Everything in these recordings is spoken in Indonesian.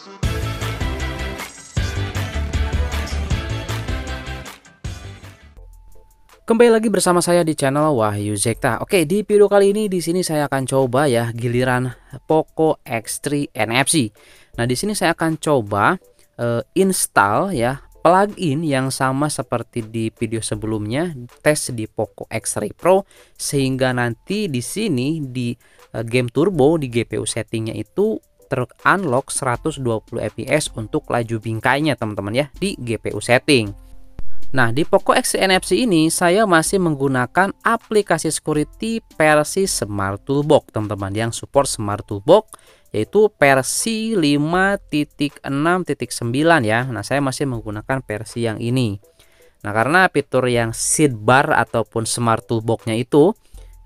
Kembali lagi bersama saya di channel Wahyu Zekta. Oke, di video kali ini di sini saya akan coba ya giliran Poco X3 NFC. Nah, di sini saya akan coba uh, install ya plugin yang sama seperti di video sebelumnya tes di Poco X3 Pro sehingga nanti di sini di uh, game turbo di GPU settingnya itu terunlock 120 fps untuk laju bingkainya teman-teman ya di GPU setting. Nah, di Poco X NFC ini saya masih menggunakan aplikasi security versi Smart Toolbox, teman-teman, yang support Smart Toolbox yaitu versi 5.6.9 ya. Nah, saya masih menggunakan versi yang ini. Nah, karena fitur yang sidebar ataupun Smart Toolbox-nya itu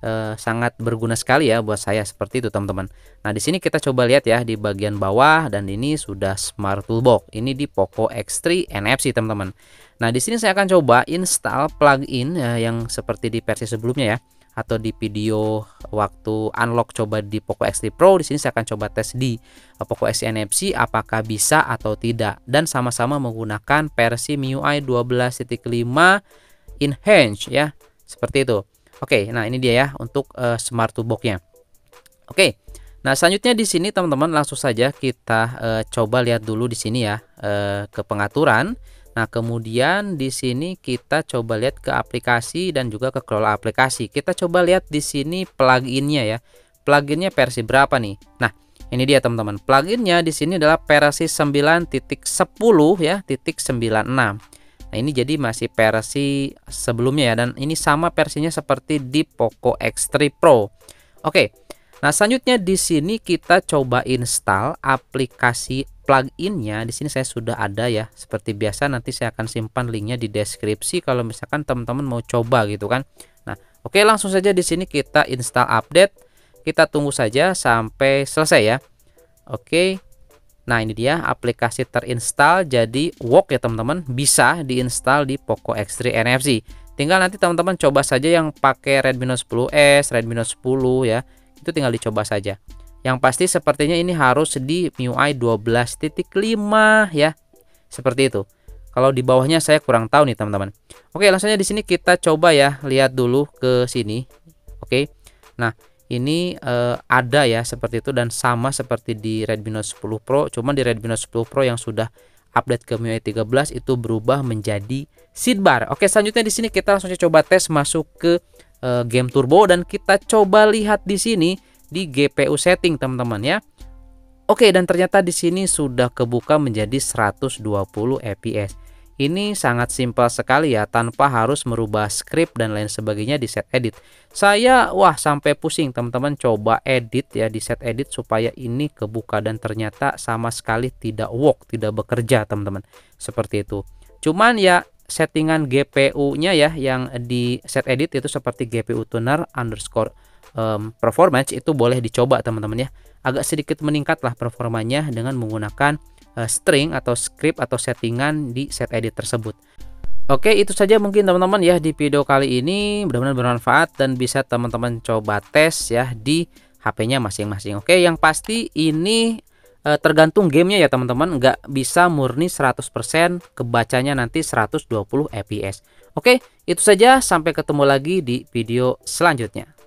eh, sangat berguna sekali ya buat saya seperti itu, teman-teman. Nah, di sini kita coba lihat ya di bagian bawah dan ini sudah Smart Toolbox. Ini di Poco X3 NFC, teman-teman. Nah, di sini saya akan coba install plugin ya, yang seperti di versi sebelumnya ya atau di video waktu unlock coba di Poco X3 Pro di sini saya akan coba tes di Poco X NFC apakah bisa atau tidak dan sama-sama menggunakan versi MIUI 12.5 enhance ya seperti itu. Oke, nah ini dia ya untuk uh, smart toolbox-nya. Oke. Nah, selanjutnya di sini teman-teman langsung saja kita uh, coba lihat dulu di sini ya uh, ke pengaturan. Nah, kemudian di sini kita coba lihat ke aplikasi dan juga ke kelola aplikasi. Kita coba lihat di sini pluginnya ya. Pluginnya versi berapa nih? Nah, ini dia teman-teman. Pluginnya di sini adalah versi 9.10 ya, titik 96. Nah, ini jadi masih versi sebelumnya ya dan ini sama versinya seperti di Poco X3 Pro. Oke. Nah, selanjutnya di sini kita coba install aplikasi pluginnya di sini saya sudah ada ya seperti biasa nanti saya akan simpan linknya di deskripsi kalau misalkan teman-teman mau coba gitu kan nah oke langsung saja di sini kita install update kita tunggu saja sampai selesai ya oke nah ini dia aplikasi terinstall jadi work ya teman-teman bisa diinstal di Poco X3 NFC tinggal nanti teman-teman coba saja yang pakai Redmi Note 10s Redmi Note 10 ya itu tinggal dicoba saja yang pasti sepertinya ini harus di MIUI 12.5 ya. Seperti itu. Kalau di bawahnya saya kurang tahu nih teman-teman. Oke, langsung aja di sini kita coba ya lihat dulu ke sini. Oke. Nah, ini uh, ada ya seperti itu dan sama seperti di Redmi Note 10 Pro, cuma di Redmi Note 10 Pro yang sudah update ke MIUI 13 itu berubah menjadi sidebar. Oke, selanjutnya di sini kita langsung coba tes masuk ke uh, game turbo dan kita coba lihat di sini di GPU setting teman-teman ya. Oke dan ternyata di sini sudah kebuka menjadi 120 fps. Ini sangat simpel sekali ya tanpa harus merubah script dan lain sebagainya di set edit. Saya wah sampai pusing teman-teman coba edit ya di set edit supaya ini kebuka dan ternyata sama sekali tidak work, tidak bekerja teman-teman. Seperti itu. Cuman ya settingan GPU-nya ya yang di set edit itu seperti GPU tuner underscore um, performance itu boleh dicoba teman-teman ya agak sedikit meningkatlah performanya dengan menggunakan uh, string atau script atau settingan di set edit tersebut. Oke itu saja mungkin teman-teman ya di video kali ini. Mudah-mudahan bermanfaat dan bisa teman-teman coba tes ya di HP-nya masing-masing. Oke yang pasti ini e, tergantung gamenya ya teman-teman. Nggak bisa murni 100% kebacanya nanti 120 fps Oke itu saja. Sampai ketemu lagi di video selanjutnya